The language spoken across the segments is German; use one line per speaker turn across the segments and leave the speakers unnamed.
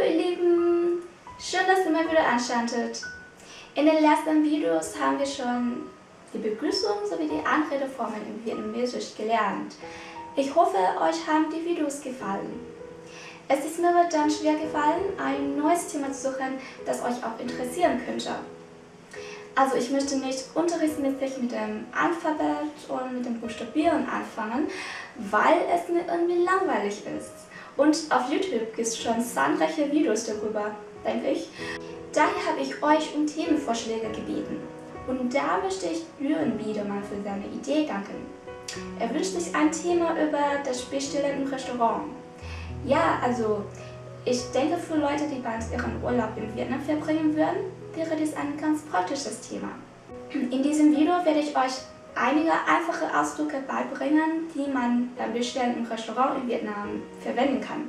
Hallo ihr Lieben, schön, dass ihr mal wieder anschaltet. In den letzten Videos haben wir schon die Begrüßung sowie die Anredeformen im Vietnamesisch gelernt. Ich hoffe, euch haben die Videos gefallen. Es ist mir dann schwer gefallen, ein neues Thema zu suchen, das euch auch interessieren könnte. Also ich möchte nicht unterrichtsmäßig mit dem Alphabet und mit dem Buchstabieren anfangen, weil es mir irgendwie langweilig ist. Und auf YouTube gibt es schon zahlreiche Videos darüber, denke ich. Daher habe ich euch um Themenvorschläge gebeten. Und da möchte ich Jürgen wieder mal für seine Idee danken. Er wünscht sich ein Thema über das Bestellen im Restaurant. Ja, also ich denke für Leute, die bald ihren Urlaub in Vietnam verbringen würden, wäre dies ein ganz praktisches Thema. In diesem Video werde ich euch einige einfache Ausdrücke beibringen, die man beim Bestellen im Restaurant in Vietnam verwenden kann.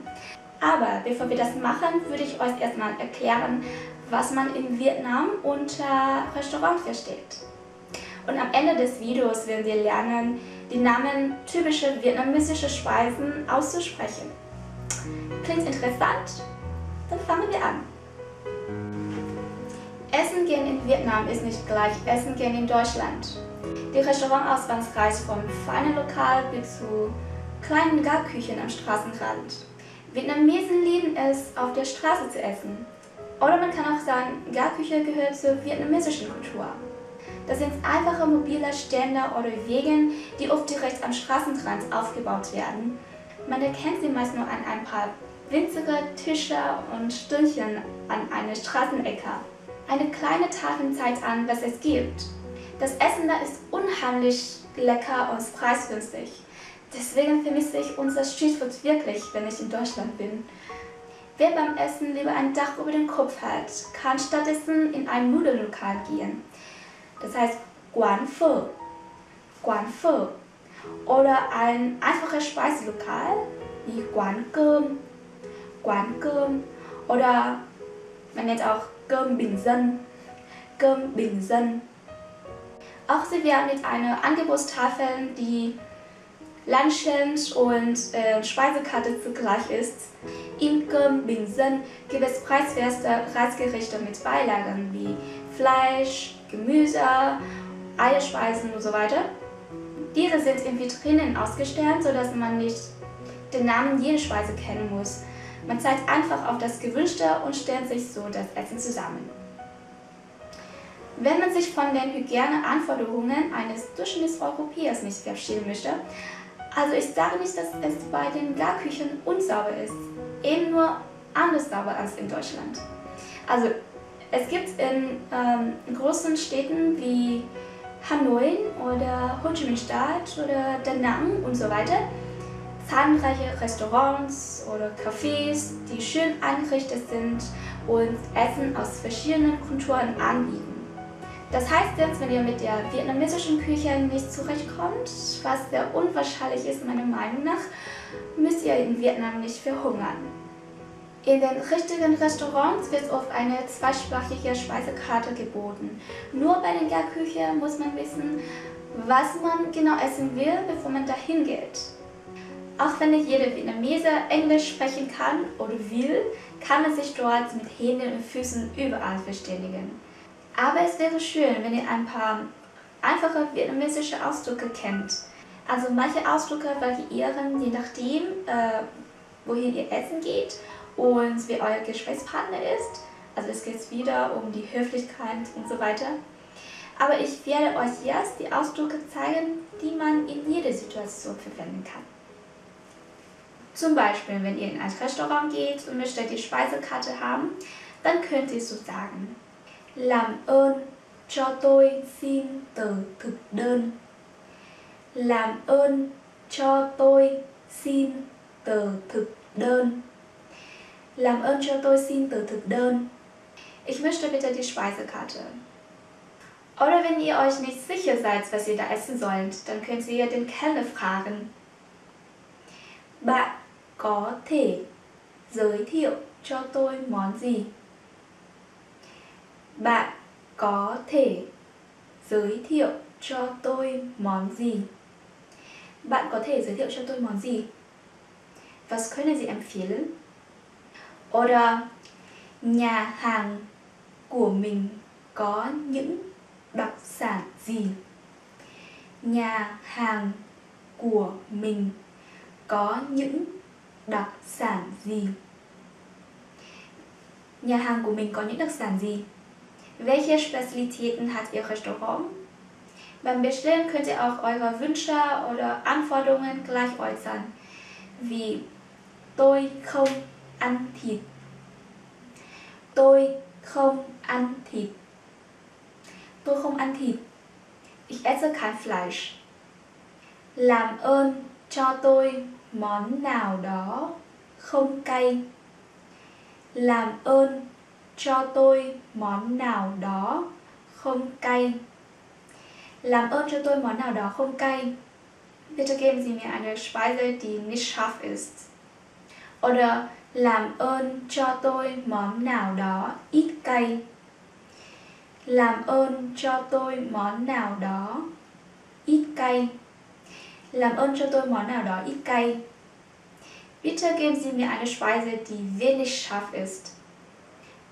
Aber bevor wir das machen, würde ich euch erstmal erklären, was man in Vietnam unter Restaurant versteht. Und am Ende des Videos werden wir lernen, die Namen typischer vietnamesischer Speisen auszusprechen. Klingt interessant? Dann fangen wir an. Essen gehen in Vietnam ist nicht gleich Essen gehen in Deutschland. Die Restaurantauswahl reicht vom feinen Lokal bis zu kleinen Garküchen am Straßenrand. Vietnamesen lieben es, auf der Straße zu essen. Oder man kann auch sagen, Garküche gehört zur vietnamesischen Kultur. Das sind einfache mobile Ständer oder Wegen, die oft direkt am Straßenrand aufgebaut werden. Man erkennt sie meist nur an ein paar winzige Tische und Stühlchen an einer Straßenecke. Eine kleine Tafel zeigt an, was es gibt. Das Essen da ist unheimlich lecker und preisgünstig. Deswegen vermisse ich unser Streetfood wirklich, wenn ich in Deutschland bin. Wer beim Essen lieber ein Dach über den Kopf hat, kann stattdessen in ein Nudellokal gehen. Das heißt Guan Pho. Guan Pho. Oder ein einfaches Speiselokal wie Guan Cơm. Guan Cơm. Oder man nennt auch Cơm Bình Auch sie werden mit einer Angebotstafel, die Lunchland und äh, Speisekarte zugleich ist. Im Dân gibt es preiswerte Reisgerichte mit Beilagen wie Fleisch, Gemüse, Eierspeisen und so weiter. Diese sind in Vitrinen ausgestellt, sodass man nicht den Namen jeder Speise kennen muss. Man zeigt einfach auf das Gewünschte und stellt sich so das Essen zusammen. Wenn man sich von den Hygieneanforderungen eines Durchschnittseuropäers nicht verabschieden möchte, also ich sage nicht, dass es bei den Garküchen unsauber ist, eben nur anders sauber als in Deutschland. Also es gibt in ähm, großen Städten wie Hanoi oder Ho Chi Minh Stadt oder Da Nang und so weiter zahlreiche Restaurants oder Cafés, die schön eingerichtet sind und Essen aus verschiedenen Kulturen anbieten. Das heißt jetzt, wenn ihr mit der vietnamesischen Küche nicht zurechtkommt, was sehr unwahrscheinlich ist meiner Meinung nach, müsst ihr in Vietnam nicht verhungern. In den richtigen Restaurants wird oft eine zweisprachige Speisekarte geboten. Nur bei der Garküche muss man wissen, was man genau essen will, bevor man dahin geht. Auch wenn nicht jeder Vietnamese Englisch sprechen kann oder will, kann man sich dort mit Händen und Füßen überall verständigen. Aber es wäre schön, wenn ihr ein paar einfache vietnamesische Ausdrücke kennt. Also manche Ausdrücke variieren je nachdem, äh, wohin ihr essen geht und wer euer Gesprächspartner ist. Also es geht wieder um die Höflichkeit und so weiter. Aber ich werde euch jetzt die Ausdrücke zeigen, die man in jeder Situation verwenden kann. Zum Beispiel, wenn ihr in ein Restaurant geht und möchtet die Speisekarte haben, dann könnt ihr so sagen Làm ơn cho tôi xin tờ thực đơn Làm ơn cho tôi xin tờ thực đơn Làm ơn cho tôi xin tờ thực đơn Ich möchte bitte die Speisekarte. Oder wenn ihr euch nicht sicher seid, was ihr da essen sollt, dann könnt ihr den Kellner fragen. Bạn có thể giới thiệu cho tôi món gì? Bạn có thể giới thiệu cho tôi món gì? Bạn có thể giới thiệu cho tôi món gì? Was können Sie empfehlen? Oder Nhà hàng của mình có những đặc sản gì? Nhà hàng của mình có những đặc sản gì? Nhà hàng của mình có những đặc sản gì? Welche Spezialitäten hat Ihr Restaurant? Beim Bestellen könnt ihr auch eure Wünsche oder Anforderungen gleich äußern, wie tôi không ăn thịt. Tôi không ăn thịt. Tôi không ăn thịt. Ich esse kein Fleisch. Làm ơn cho tôi món nào đó không cay. Làm ơn cho tôi món nào đó không cay. Làm ơn cho tôi món nào đó không cay. Bitte geben Sie mir eine Speise, die nicht scharf ist. Oder làm ơn cho tôi món nào đó ít cay. Làm ơn cho tôi món nào đó ít cay. Làm ơn cho tôi món nào đó ít cay. Bitte geben Sie mir eine Speise, die wenig scharf ist.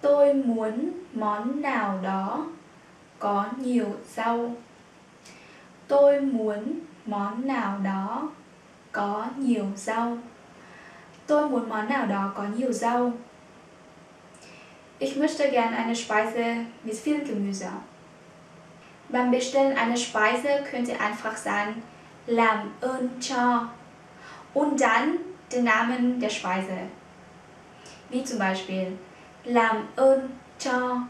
Tôi muốn món nào đó có nhiều rau. Tôi muốn món nào đó có nhiều rau. Tôi muốn món nào đó có nhiều rau. Ich möchte gern eine Speise mit viel Gemüse. Beim Bestellen einer Speise könnt ihr einfach sagen, làm ơn cho und dann den Namen der Speise. Wie zum Beispiel, làm ơn cho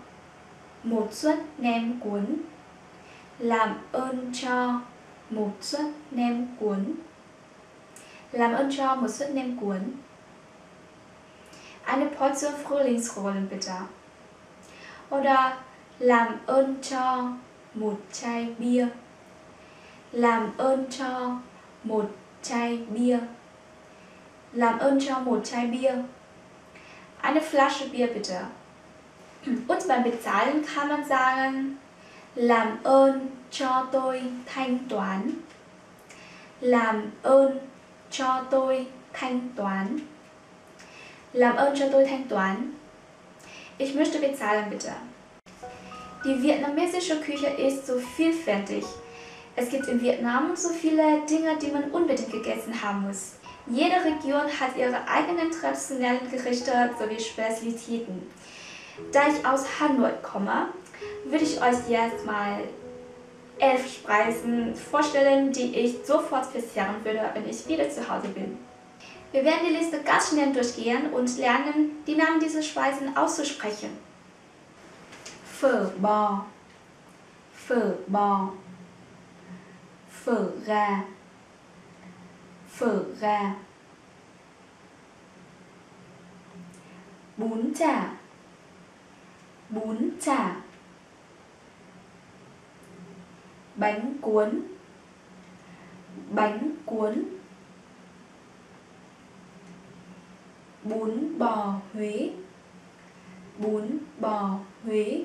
một suất nem cuốn. Làm ơn cho một suất nem cuốn. Làm ơn cho một suất nem cuốn. Eine Portion Frühlingsrollen, bitte. Oder làm ơn cho một chai bia. Làm ơn cho một chai bia. Làm ơn cho một chai bia. Eine Flasche Bier bitte. Und beim Bezahlen kann man sagen, làm ơn cho tôi thanh toán. Làm ơn cho tôi thanh toán. Làm ơn cho tôi thanh toán. Ich möchte bezahlen bitte. Die vietnamesische Küche ist so vielfältig. Es gibt in Vietnam so viele Dinge, die man unbedingt gegessen haben muss. Jede Region hat ihre eigenen traditionellen Gerichte sowie Spezialitäten. Da ich aus Hanoi komme, würde ich euch jetzt mal elf Speisen vorstellen, die ich sofort verzehren würde, wenn ich wieder zu Hause bin. Wir werden die Liste ganz schnell durchgehen und lernen, die Namen dieser Speisen auszusprechen. Phở bò Phở bò Phở gà Phở gà. Bún chả. Bún chả. Bánh cuốn. Bánh cuốn. Bún bò Huế. Bún bò Huế.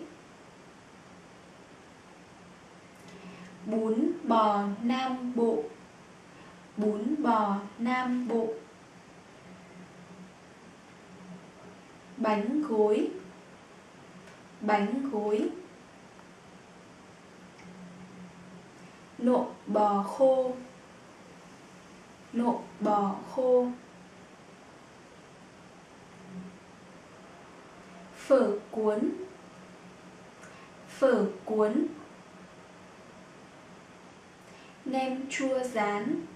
Bún bò Nam Bộ bún bò Nam Bộ. Bánh gối bánh gối nộm bò khô. Nộm bò khô. Phở cuốn. Phở cuốn. Nem chua rán.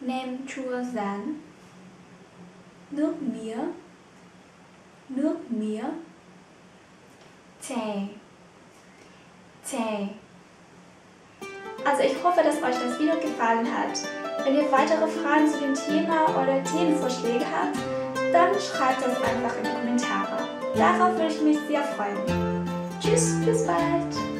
Nem chua rán nước mía nước mía chè chè Also ich hoffe, dass euch das Video gefallen hat. Wenn ihr weitere Fragen zu dem Thema oder Themenvorschläge habt, dann schreibt das einfach in die Kommentare. Darauf würde ich mich sehr freuen. Tschüss, bis bald!